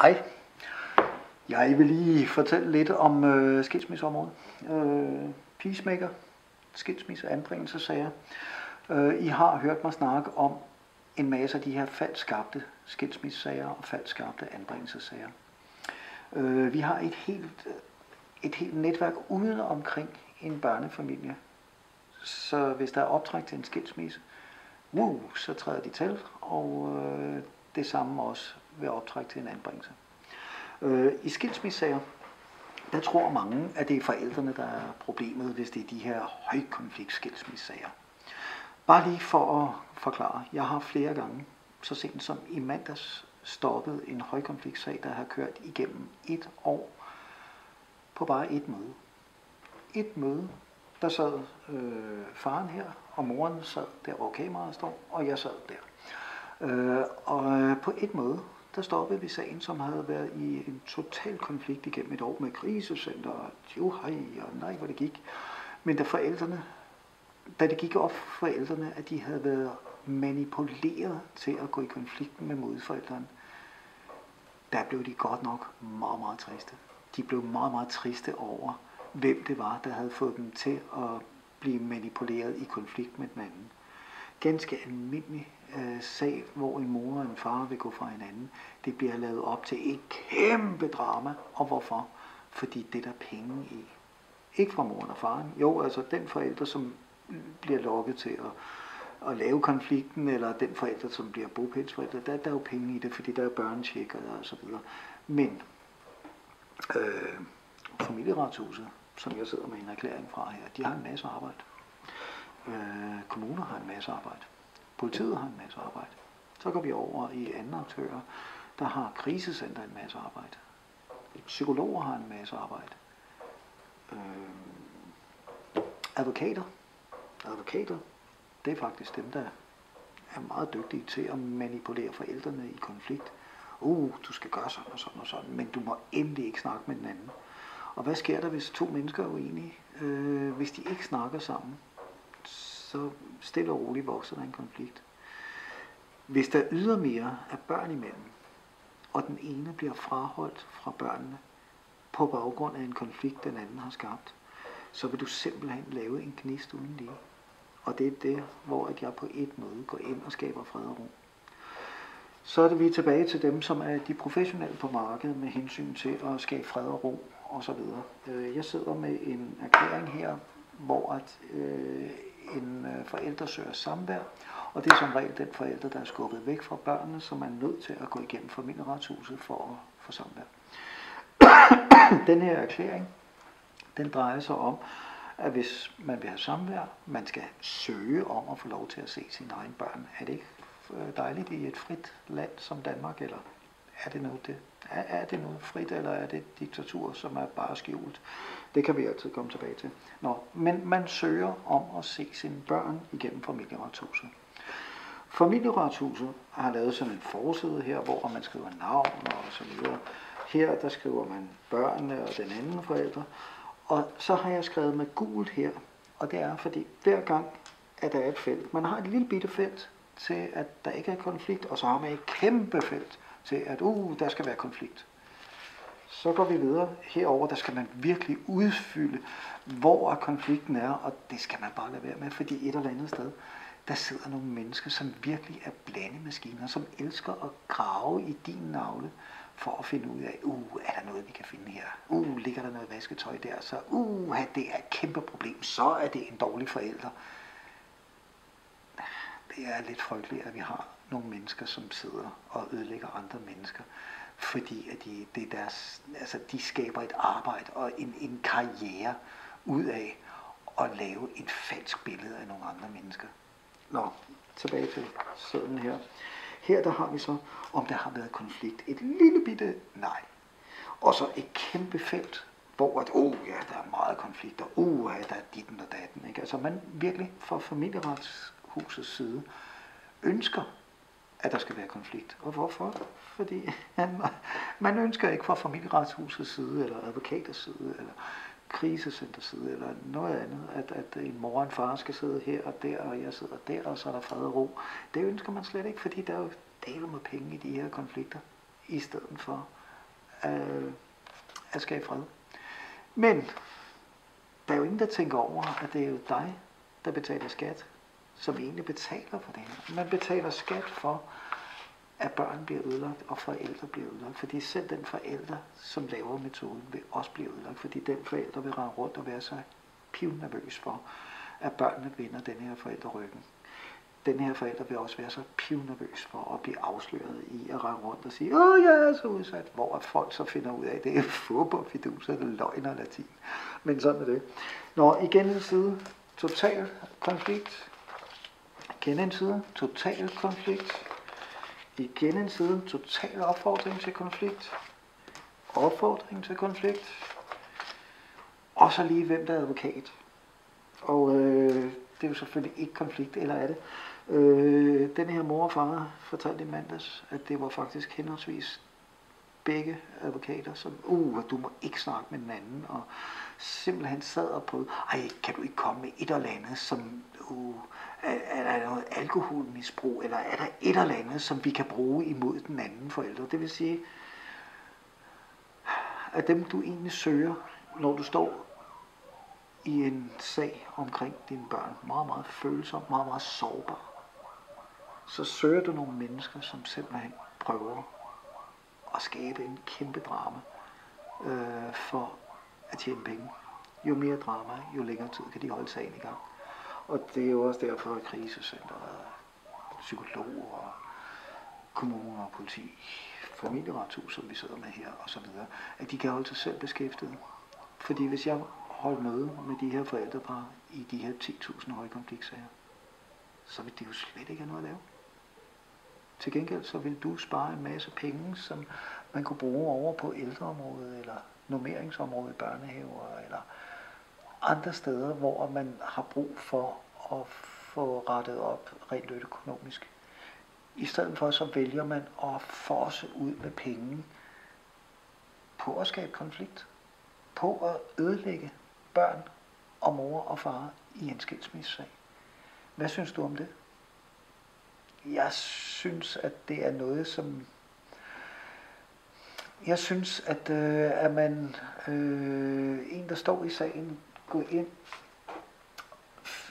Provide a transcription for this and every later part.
Hej. Jeg vil lige fortælle lidt om øh, skilsmisseområdet. Øh, peacemaker, skilsmisse, anbringelsesager. Øh, I har hørt mig snakke om en masse af de her faldskabte skilsmissesager og faldskabte anbringelsesager. Øh, vi har et helt, et helt netværk uden omkring en børnefamilie. Så hvis der er optræk til en skilsmisse, wow, så træder de til, og øh, det samme også ved optræk til en anbringelse. Øh, I skilsmissager, der tror mange, at det er forældrene, der er problemet, hvis det er de her højkonfliktskilsmissager. Bare lige for at forklare. Jeg har flere gange, så sent som i mandags, stoppet en højkonfliktsag, der har kørt igennem et år på bare et møde. Et møde, der sad øh, faren her, og moren sad der, hvor kameraet står, og jeg sad der. Øh, og øh, på et møde, der stoppede vi sagen, som havde været i en total konflikt igennem et år med krisecenter, og jo hej, og nej, hvor det gik. Men da forældrene, da det gik op for forældrene, at de havde været manipuleret til at gå i konflikt med modforældrene, der blev de godt nok meget, meget triste. De blev meget, meget triste over, hvem det var, der havde fået dem til at blive manipuleret i konflikt med den anden. Ganske almindelig øh, sag, hvor en mor og en far vil gå fra hinanden, det bliver lavet op til et kæmpe drama. Og hvorfor? Fordi det der penge i. Ikke fra moren og faren. Jo, altså den forælder, som bliver lokket til at, at lave konflikten, eller den forælder, som bliver bopælsforælder, der, der er jo penge i det, fordi der er børnetjekker og så videre. Men øh, familieretshuset, som jeg sidder med en erklæring fra her, de har en masse arbejde. Øh, kommuner har en masse arbejde. Politiet har en masse arbejde. Så går vi over i andre aktører, der har krisecenter en masse arbejde. Psykologer har en masse arbejde. Øh, advokater. Advokater, det er faktisk dem, der er meget dygtige til at manipulere forældrene i konflikt. Uh, du skal gøre sådan og sådan og sådan, men du må endelig ikke snakke med den anden. Og hvad sker der, hvis to mennesker er uenige? Øh, hvis de ikke snakker sammen, så stille og roligt vokser der en konflikt. Hvis der ydermere er børn imellem, og den ene bliver fraholdt fra børnene på baggrund af en konflikt, den anden har skabt, så vil du simpelthen lave en gnist uden lige. Og det er det, hvor at jeg på et møde går ind og skaber fred og ro. Så er det vi tilbage til dem, som er de professionelle på markedet med hensyn til at skabe fred og ro osv. Øh, jeg sidder med en erklæring her, hvor at, øh, en øh, forælder søger samvær, og det er som regel den forælder, der er skubbet væk fra børnene, som er nødt til at gå igennem familieretshuset for at få samvær. den her erklæring, den drejer sig om, at hvis man vil have samvær, man skal søge om at få lov til at se sine egne børn. Er det ikke øh, dejligt i et frit land som Danmark, eller er det noget, det, er, er det noget frit, eller er det diktatur, som er bare skjult? Det kan vi altid komme tilbage til. Nå, men man søger om at se sine børn igennem familieretshuset. Familieretshuset har lavet sådan en forside her, hvor man skriver navn og så videre. Her der skriver man børnene og den anden forældre. Og så har jeg skrevet med gult her, og det er fordi hver gang, at der er et felt, man har et lille bitte felt til, at der ikke er konflikt, og så har man et kæmpe felt til, at uh, der skal være konflikt. Så går vi videre herover, der skal man virkelig udfylde, hvor konflikten er, og det skal man bare lade være med, fordi et eller andet sted, der sidder nogle mennesker, som virkelig er blandemaskiner, som elsker at grave i din navle, for at finde ud af, uh, er der noget, vi kan finde her? Uh, ligger der noget vasketøj der? Så uh, det er et kæmpe problem. Så er det en dårlig forælder. Det er lidt frygteligt, at vi har nogle mennesker, som sidder og ødelægger andre mennesker, fordi at de, det er deres, altså, de skaber et arbejde og en, en karriere ud af at lave et falsk billede af nogle andre mennesker. Nå, tilbage til sådan her. Her der har vi så, om der har været konflikt. Et lille bitte nej. Og så et kæmpe felt, hvor at, oh ja, der er meget konflikter. oh ja, der er ditten og datten. Ikke? Altså man virkelig fra familieretshusets side ønsker, at der skal være konflikt. Og hvorfor? Fordi han, man ønsker ikke fra familieretshusets side, eller advokaters side, eller krisecenterside eller noget andet, at, at en mor og en far skal sidde her og der, og jeg sidder der, og så er der fred og ro. Det ønsker man slet ikke, fordi der er jo daler med penge i de her konflikter, i stedet for øh, at skabe fred. Men der er jo ingen, der tænker over, at det er jo dig, der betaler skat, som egentlig betaler for det her. Man betaler skat for, at børn bliver ødelagt, og forældre bliver ødelagt. Fordi selv den forælder, som laver metoden, vil også blive ødelagt. Fordi den forælder vil rende rundt og være så pivnervøs for, at børnene vinder den her forældre ryggen. Den her forælder vil også være så pivnervøs for at blive afsløret i at rende rundt og sige, åh, jeg er så udsat. Hvor at folk så finder ud af, at det er fodbold, det eller løgn og latin. Men sådan er det. Når igen en side, total konflikt. Igen en side, total konflikt. Igen en side, total opfordring til konflikt. Opfordring til konflikt. Og så lige, hvem der er advokat. Og øh, det er jo selvfølgelig ikke konflikt, eller er det? Øh, den her mor og far fortalte i mandags, at det var faktisk henholdsvis begge advokater, som, uh, du må ikke snakke med den anden, og simpelthen sad og prøvede, ej, kan du ikke komme med et eller andet, som, uh, er, er der noget alkoholmisbrug, eller er der et eller andet, som vi kan bruge imod den anden forælder? Det vil sige, at dem du egentlig søger, når du står i en sag omkring dine børn, meget, meget følsom, meget, meget sårbar, så søger du nogle mennesker, som simpelthen prøver at skabe en kæmpe drama øh, for at tjene penge. Jo mere drama, jo længere tid kan de holde sagen i gang. Og det er jo også derfor, at krisecenteret, psykologer, kommuner og politi, familieretshus, som vi sidder med her, og så videre, at de kan holde sig selv beskæftiget. Fordi hvis jeg holdt møde med de her forældrepar i de her 10.000 højkonfliktsager, så vil de jo slet ikke have noget at lave. Til gengæld så vil du spare en masse penge, som man kunne bruge over på ældreområdet, eller normeringsområdet i børnehaver, eller andre steder, hvor man har brug for at få rettet op rent økonomisk. I stedet for så vælger man at forse ud med penge på at skabe konflikt, på at ødelægge børn og mor og far i en skilsmissesag. Hvad synes du om det? Jeg synes, at det er noget, som... Jeg synes, at, øh, at man, øh, en der står i sagen, går ind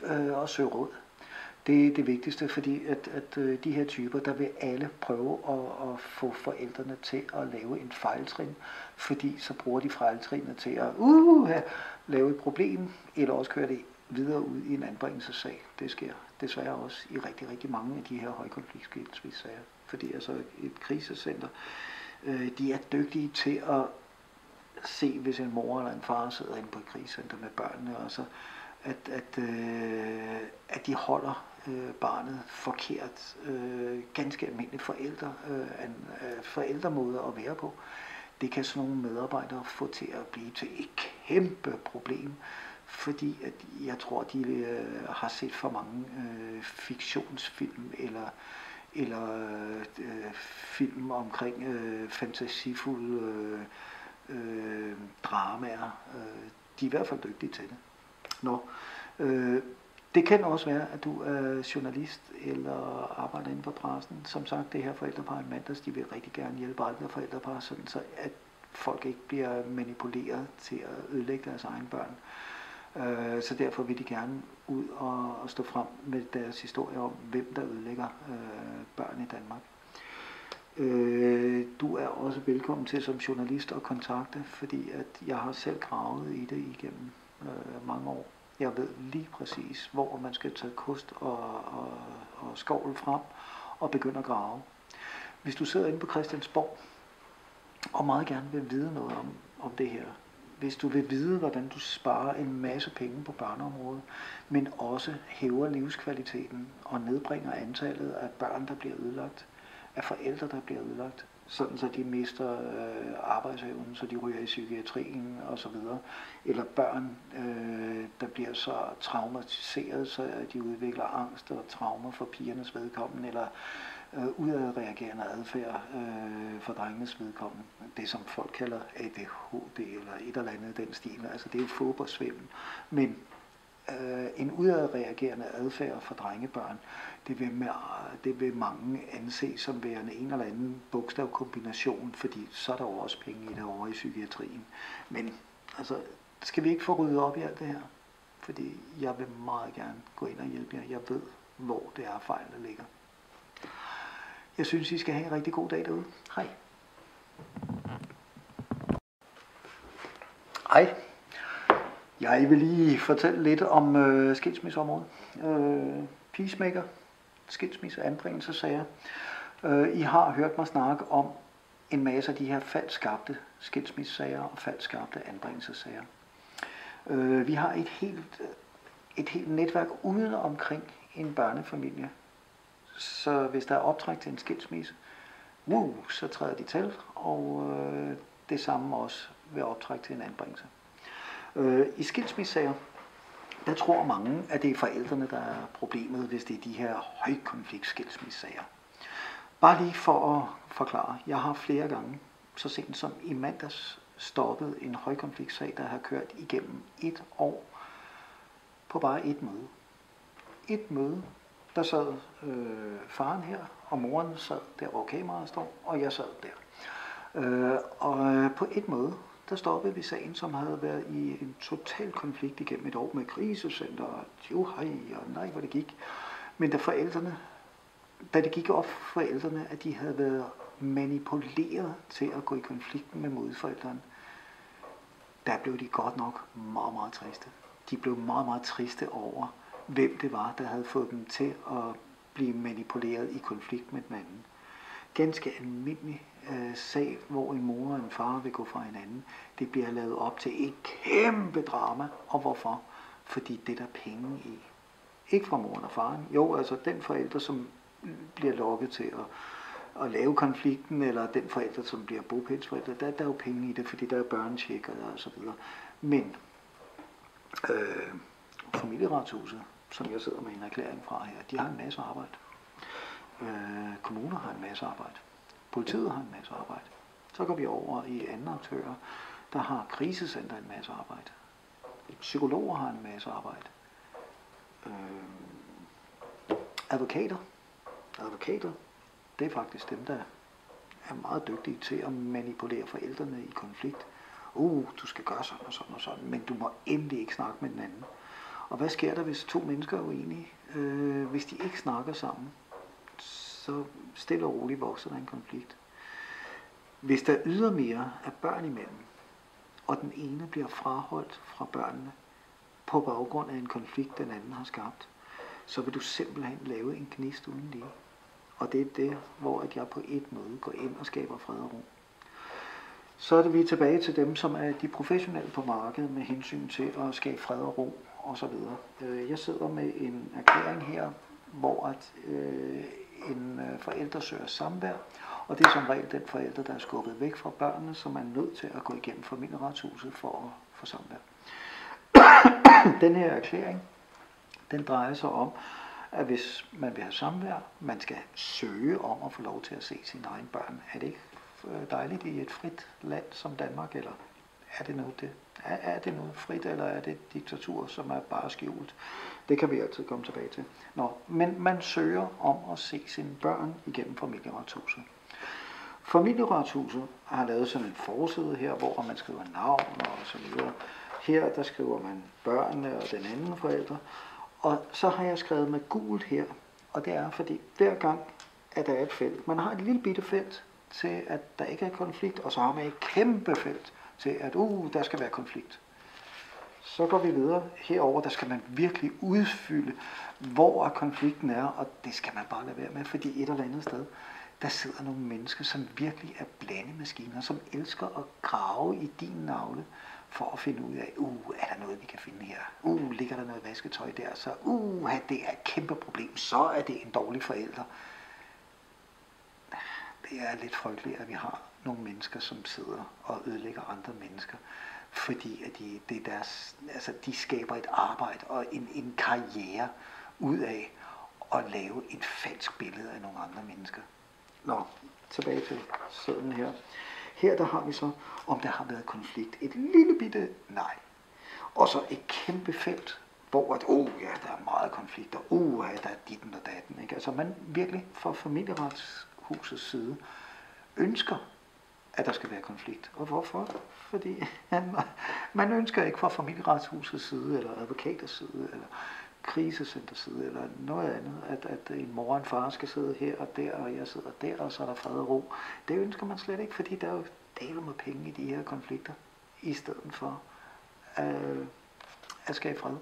øh, og søger råd. Det er det vigtigste, fordi at, at øh, de her typer, der vil alle prøve at, at få forældrene til at lave en fejltrin, fordi så bruger de fejltrinet til at uh, lave et problem, eller også køre det videre ud i en anbringelsessag. Det sker desværre også i rigtig, rigtig mange af de her højkonfliktskilsmissager. Fordi altså et krisecenter, øh, de er dygtige til at se, hvis en mor eller en far sidder inde på et krisecenter med børnene, og så at, at, øh, at de holder øh, barnet forkert. Øh, ganske almindelig forældre, øh, en øh, forældremåde at være på. Det kan sådan nogle medarbejdere få til at blive til et kæmpe problem fordi at jeg tror, de øh, har set for mange øh, fiktionsfilm eller eller øh, film omkring øh, fantasifulde øh, øh, dramaer. Øh, de er i hvert fald dygtige til det. Nå, øh, det kan også være, at du er journalist eller arbejder inden for pressen. Som sagt, det her forældrepar i mandags, de vil rigtig gerne hjælpe andre forældrepar, sådan så at folk ikke bliver manipuleret til at ødelægge deres egne børn. Øh, Øh, så derfor vil de gerne ud og, og stå frem med deres historie om, hvem der ødelægger øh, børn i Danmark. Øh, du er også velkommen til som journalist at kontakte, fordi at jeg har selv gravet i det igennem øh, mange år. Jeg ved lige præcis, hvor man skal tage kost og, og, og skovl frem og begynde at grave. Hvis du sidder inde på Christiansborg og meget gerne vil vide noget om, om det her, hvis du vil vide, hvordan du sparer en masse penge på børneområdet, men også hæver livskvaliteten og nedbringer antallet af børn, der bliver ødelagt, af forældre, der bliver ødelagt, sådan så de mister øh, arbejdsevnen, så de ryger i psykiatrien osv. Eller børn, øh, der bliver så traumatiseret, så de udvikler angst og traumer for pigernes vedkommende, eller øh, udadreagerende adfærd øh, for drengenes vedkommende. Det som folk kalder ADHD eller et eller andet den stil. Altså det er jo fodboldsvimmen. Men øh, en udadreagerende adfærd for drengebørn, det vil, med, det vil mange anse som værende en eller anden bogstavkombination, fordi så er der jo også penge i det over i psykiatrien. Men altså, skal vi ikke få ryddet op i alt det her? Fordi jeg vil meget gerne gå ind og hjælpe jer. Jeg ved, hvor det er fejl, der ligger. Jeg synes, I skal have en rigtig god dag derude. Hej. Hej. Jeg vil lige fortælle lidt om øh, skilsmisseområdet. Øh, peacemaker, skilsmisse, anbringelsessager. Øh, I har hørt mig snakke om en masse af de her faldskabte skilsmissesager og faldskabte anbringelsessager. Øh, vi har et helt, et helt netværk uden omkring en børnefamilie. Så hvis der er optræk til en skilsmisse, wow, så træder de til, og øh, det samme også ved optræk til en anbringelse. Øh, I skilsmissesager, der tror mange, at det er forældrene, der er problemet, hvis det er de her højkonflikt-skilsmissesager. Bare lige for at forklare. Jeg har flere gange, så sent som i mandags, stoppet en højkonfliktsag, der har kørt igennem et år på bare et møde. Et møde, der sad øh, faren her, og moren sad der, hvor kameraet står, og jeg sad der. Øh, og øh, på et møde, der stoppede vi sagen, som havde været i en total konflikt igennem et år med krisecenter, og hej, og nej, hvor det gik. Men da forældrene, da det gik op for forældrene, at de havde været manipuleret til at gå i konflikt med modforældrene, der blev de godt nok meget, meget triste. De blev meget, meget triste over, hvem det var, der havde fået dem til at blive manipuleret i konflikt med den anden. Ganske almindelig øh, sag, hvor en mor og en far vil gå fra hinanden. Det bliver lavet op til et kæmpe drama. Og hvorfor? Fordi det er der penge i. Ikke fra moren og faren. Jo, altså den forælder, som bliver lokket til at, at lave konflikten, eller den forælder, som bliver bogpælsforælder, der, der er jo penge i det, fordi der er børnetjekker og så videre. Men øh, familieretshuset, som jeg sidder med en erklæring fra her, de har en masse arbejde. Øh, kommuner har en masse arbejde. Politiet har en masse arbejde. Så går vi over i andre aktører, der har krisecenter en masse arbejde. Psykologer har en masse arbejde. Øh, advokater. Advokater, det er faktisk dem, der er meget dygtige til at manipulere forældrene i konflikt. Uh, du skal gøre sådan og sådan og sådan, men du må endelig ikke snakke med den anden. Og hvad sker der, hvis to mennesker er uenige? Øh, hvis de ikke snakker sammen, så stille og roligt vokser der en konflikt. Hvis der ydermere er børn imellem, og den ene bliver fraholdt fra børnene på baggrund af en konflikt, den anden har skabt, så vil du simpelthen lave en gnist uden lige. Og det er det, hvor at jeg på et måde går ind og skaber fred og ro. Så er det vi tilbage til dem, som er de professionelle på markedet med hensyn til at skabe fred og ro og så videre. Øh, jeg sidder med en erklæring her, hvor at, øh, en øh, forælder søger samvær, og det er som regel den forælder, der er skubbet væk fra børnene, som er nødt til at gå igennem familieretshuset for at få samvær. den her erklæring, den drejer sig om, at hvis man vil have samvær, man skal søge om at få lov til at se sine egne børn. Er det ikke øh, dejligt i et frit land som Danmark, eller er det noget, det, er, er det noget frit, eller er det diktatur, som er bare skjult? Det kan vi altid komme tilbage til. Nå, men man søger om at se sine børn igennem familieretshuset. Familieretshuset har lavet sådan en forside her, hvor man skriver navn og så videre. Her der skriver man børnene og den anden forældre. Og så har jeg skrevet med gult her, og det er fordi hver gang, at der er et felt. Man har et lille bitte felt til, at der ikke er konflikt, og så har man et kæmpe felt til, at uh, der skal være konflikt. Så går vi videre. Herover der skal man virkelig udfylde, hvor konflikten er, og det skal man bare lade være med, fordi et eller andet sted, der sidder nogle mennesker, som virkelig er blandemaskiner, som elsker at grave i din navle for at finde ud af, uh, er der noget, vi kan finde her? Uh, ligger der noget vasketøj der? Så uh, det er et kæmpe problem. Så er det en dårlig forælder. Det er lidt frygteligt, at vi har nogle mennesker, som sidder og ødelægger andre mennesker fordi at de, det er deres, altså de skaber et arbejde og en, en karriere ud af at lave et falsk billede af nogle andre mennesker. Nå, tilbage til sådan her. Her der har vi så, om der har været konflikt. Et lille bitte nej. Og så et kæmpe felt, hvor at, oh ja, der er meget konflikter, oh ja, der er ditten og datten. Ikke? Altså man virkelig fra familieretshusets side ønsker, at der skal være konflikt. Og hvorfor? Fordi man, man ønsker ikke fra familieretshusets side, eller advokaters side, eller krisecenters side, eller noget andet, at, at en mor og en far skal sidde her og der, og jeg sidder der, og så er der fred og ro. Det ønsker man slet ikke, fordi der er jo daler med penge i de her konflikter, i stedet for øh, at skabe fred.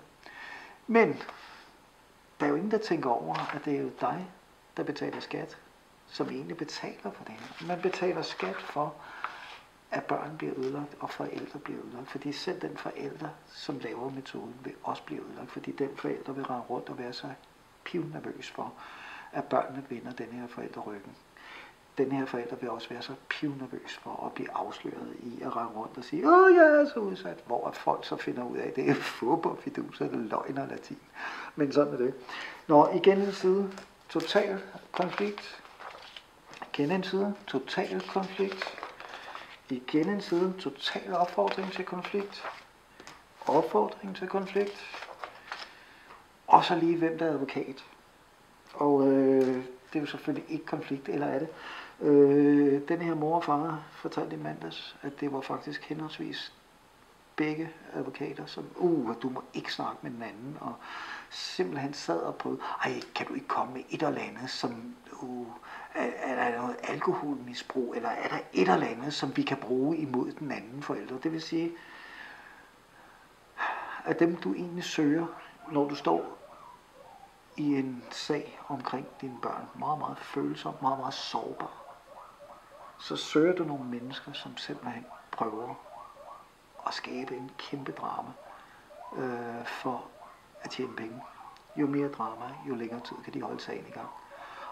Men der er jo ingen, der tænker over, at det er jo dig, der betaler skat, som egentlig betaler for det her. Man betaler skat for, at børn bliver ødelagt, og forældre bliver ødelagt. Fordi selv den forælder, som laver metoden, vil også blive ødelagt, fordi den forælder vil rende rundt og være så pivnervøs for, at børnene vinder den her forældre ryggen den her forælder vil også være så pivnervøs for at blive afsløret i at rende rundt og sige, åh, jeg er så udsat, hvor at folk så finder ud af, at det er fodbold, fiduser, eller løgn og latin. Men sådan er det. Når igen en side, total konflikt. Igen en side, total konflikt. Igen en side, total opfordring til konflikt. Opfordring til konflikt. Og så lige, hvem der er advokat. Og øh, det er jo selvfølgelig ikke konflikt, eller er det? Øh, den her mor og far fortalte i mandags, at det var faktisk henholdsvis begge advokater, som, uh, du må ikke snakke med den anden, og simpelthen sad og prøvede, ej, kan du ikke komme med et eller andet, som, uh, er, er der noget alkoholmisbrug, eller er der et eller andet, som vi kan bruge imod den anden forælder? Det vil sige, at dem du egentlig søger, når du står i en sag omkring dine børn, meget, meget følsom, meget, meget sårbar, så søger du nogle mennesker, som simpelthen prøver at skabe en kæmpe drama øh, for at tjene penge. Jo mere drama, jo længere tid kan de holde sagen i gang.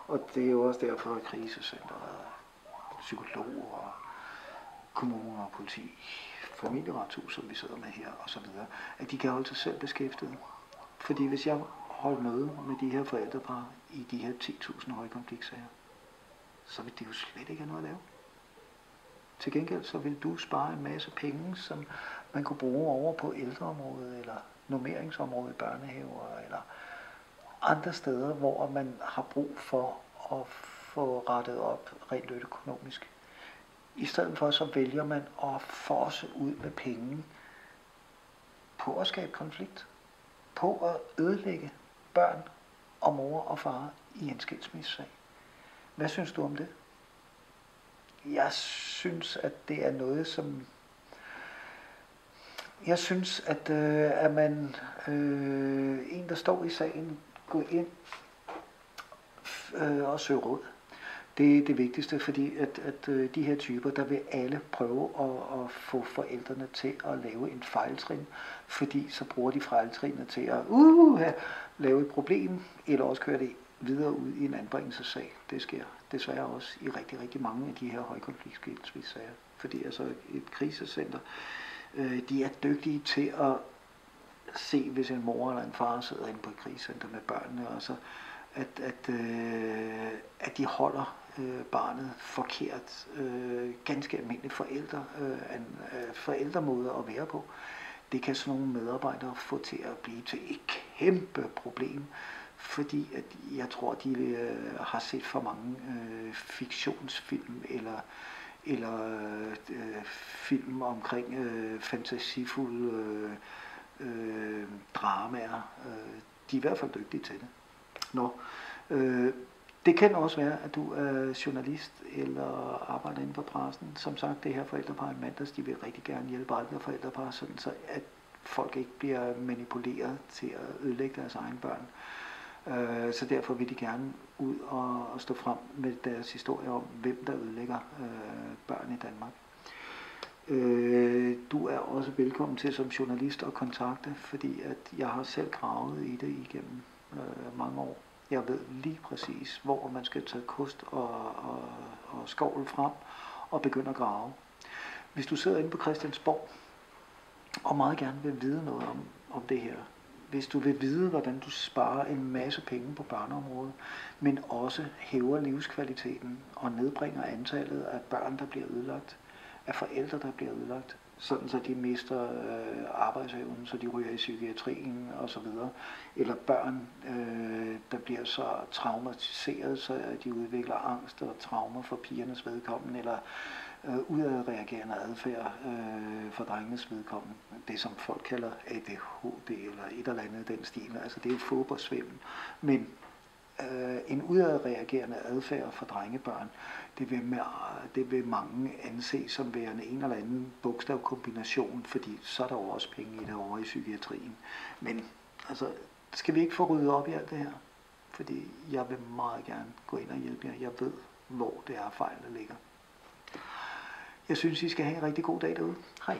Og det er jo også derfor, at krisecenteret, psykologer, kommuner, politi, familieretshus, som vi sidder med her, og så videre, at de kan holde sig selv beskæftiget. Fordi hvis jeg holdt møde med de her forældrepar i de her 10.000 højkonfliktsager, så vil det jo slet ikke have noget at lave. Til gengæld så vil du spare en masse penge, som man kunne bruge over på ældreområdet, eller normeringsområde i børnehaver, eller andre steder, hvor man har brug for at få rettet op rent økonomisk. I stedet for så vælger man at forse ud med penge på at skabe konflikt, på at ødelægge børn og mor og far i en skilsmissesag. Hvad synes du om det? jeg synes, at det er noget, som... Jeg synes, at, øh, at man, øh, en der står i sagen, går ind øh, og søger råd. Det er det vigtigste, fordi at, at øh, de her typer, der vil alle prøve at, at få forældrene til at lave en fejltrin, fordi så bruger de fejltrinene til at uh, lave et problem, eller også køre det videre ud i en anbringelsessag. Det sker desværre også i rigtig, rigtig mange af de her højkonfliktskilsmissager. Fordi altså et krisecenter, øh, de er dygtige til at se, hvis en mor eller en far sidder inde på et krisecenter med børnene, og så at, at, øh, at de holder øh, barnet forkert. Øh, ganske almindelige forældre, øh, en, øh, forældremåde at være på. Det kan sådan nogle medarbejdere få til at blive til et kæmpe problem fordi at jeg tror, de øh, har set for mange øh, fiktionsfilm eller eller øh, øh, film omkring øh, fantasifulde øh, øh, dramaer. Øh, de er i hvert fald dygtige til det. Nå, øh, det kan også være, at du er journalist eller arbejder inden for pressen. Som sagt, det her forældrepar i mandags, de vil rigtig gerne hjælpe andre forældrepar, sådan så at folk ikke bliver manipuleret til at ødelægge deres egne børn. Øh, Øh, så derfor vil de gerne ud og, og stå frem med deres historie om, hvem der ødelægger øh, børn i Danmark. Øh, du er også velkommen til som journalist at kontakte, fordi at jeg har selv gravet i det igennem øh, mange år. Jeg ved lige præcis, hvor man skal tage kost og, og, og skovl frem og begynde at grave. Hvis du sidder inde på Christiansborg og meget gerne vil vide noget om, om det her, hvis du vil vide, hvordan du sparer en masse penge på børneområdet, men også hæver livskvaliteten og nedbringer antallet af børn, der bliver ødelagt, af forældre, der bliver ødelagt, sådan så de mister øh, arbejdsevnen, så de ryger i psykiatrien osv. Eller børn, øh, der bliver så traumatiseret, så de udvikler angst og traumer for pigernes vedkommende, eller øh, udadreagerende adfærd øh, for drengenes vedkommende. Det, som folk kalder ADHD eller et eller andet den stil. Altså det er fodboldsvimmel. Men øh, en udadreagerende adfærd for drengebørn, det vil, med, det vil mange anse som værende en eller anden bogstavkombination, fordi så er der jo også penge i det over i psykiatrien. Men altså, skal vi ikke få ryddet op i alt det her? Fordi jeg vil meget gerne gå ind og hjælpe jer. Jeg ved, hvor det er fejl, der ligger. Jeg synes, I skal have en rigtig god dag derude. Hej.